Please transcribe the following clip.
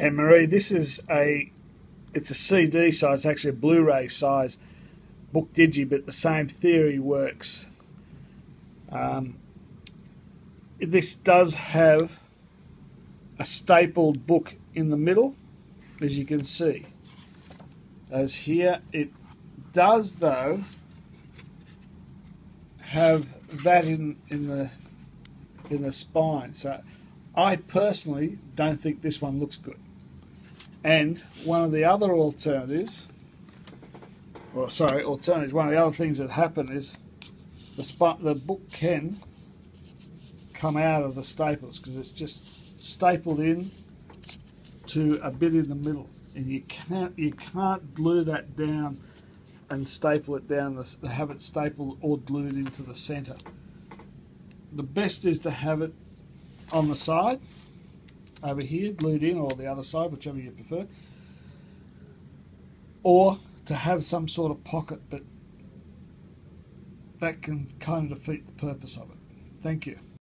And Marie, this is a it's a CD size, actually a Blu-ray size book digi, but the same theory works. Um, this does have a stapled book in the middle, as you can see. As here, it does though have that in in the in the spine. So I personally don't think this one looks good. And one of the other alternatives, or sorry, alternatives, one of the other things that happen is the, the book can come out of the staples because it's just stapled in to a bit in the middle. And you can't, you can't glue that down and staple it down, the, have it stapled or glued into the center. The best is to have it on the side over here, glued in, or the other side, whichever you prefer. Or to have some sort of pocket, but that can kind of defeat the purpose of it. Thank you.